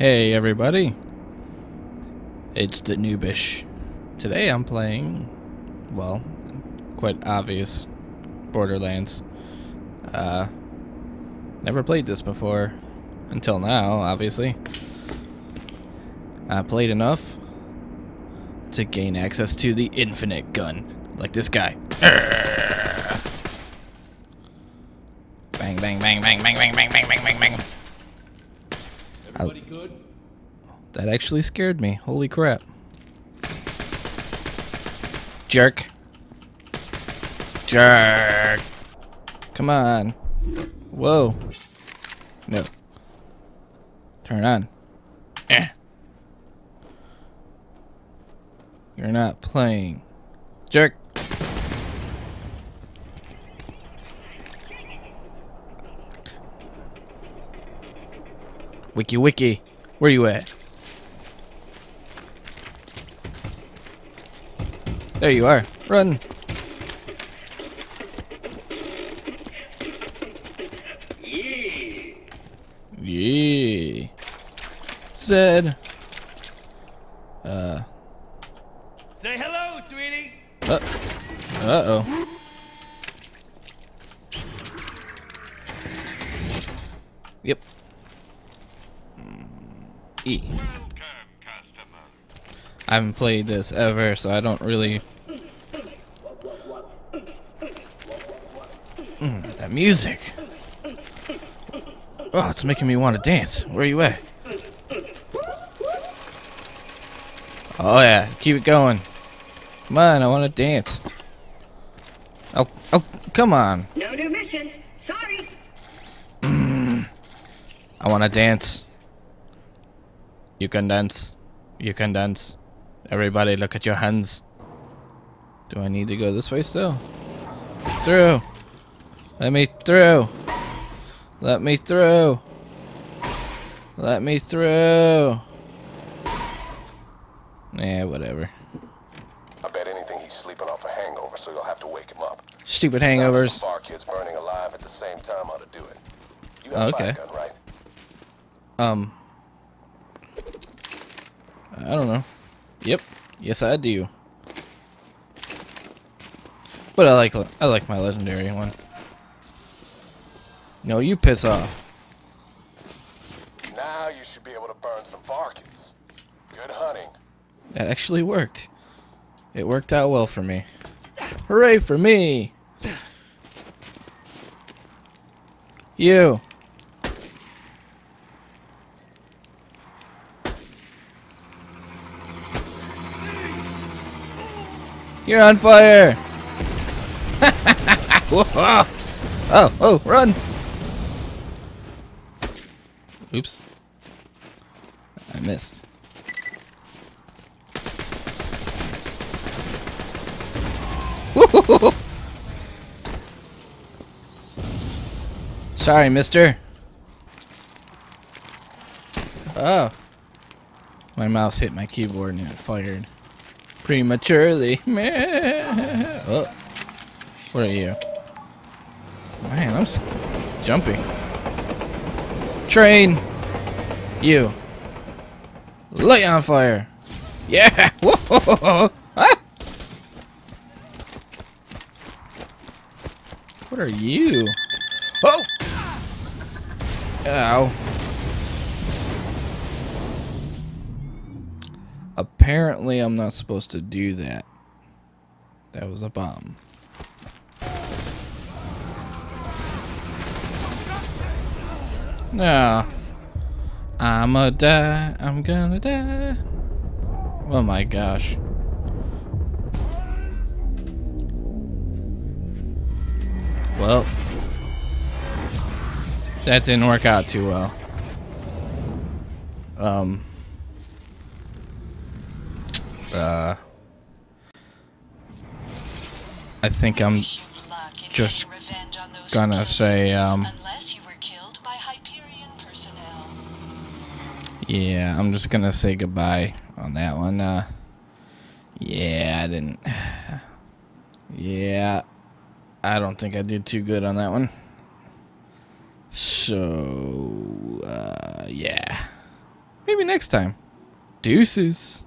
Hey everybody, it's the Noobish. Today I'm playing, well, quite obvious, Borderlands. Uh, never played this before, until now, obviously. I played enough to gain access to the infinite gun, like this guy. Bang, bang, bang, bang, bang, bang, bang, bang, bang, bang, bang. That actually scared me. Holy crap. Jerk. Jerk. Come on. Whoa. No. Turn on. Eh. You're not playing. Jerk. Wiki wiki. Where you at? There you are. Run. Yeah. Zed. Uh. Say hello, sweetie. Uh. Uh oh. Yep. E. I haven't played this ever, so I don't really. Mm, that music. Oh, it's making me want to dance. Where are you at? Oh yeah, keep it going. Come on, I want to dance. Oh, oh, come on. No new missions. Sorry. I want to dance. You can dance. You can dance. Everybody, look at your hands. Do I need to go this way still? Through. Let me through. Let me through. Let me through. Yeah, whatever. I bet anything he's sleeping off a hangover, so you'll have to wake him up. Stupid hangovers. Some varkids burning alive at the same time ought to do it. You Oh, okay. a gun, right? Um. I don't know. Yep. Yes, I do. But I like I like my legendary one. No, you piss off. Now you should be able to burn some Varkids. Good hunting. That actually worked. It worked out well for me. Hooray for me! You. You're on fire! Oh, oh, run! Oops. I missed. Sorry, mister. Oh. My mouse hit my keyboard and it fired. Prematurely. Oh. What are you? Man, I'm jumping. Train! You. Light on fire! Yeah! Ah! What are you? Oh! Ow. Apparently, I'm not supposed to do that. That was a bomb. No. I'ma die. I'm gonna die. Oh my gosh. Well, that didn't work out too well. Um. Uh. I think I'm just gonna say, um. Yeah, I'm just gonna say goodbye on that one. Uh, yeah, I didn't. Yeah, I don't think I did too good on that one. So, uh, yeah. Maybe next time. Deuces.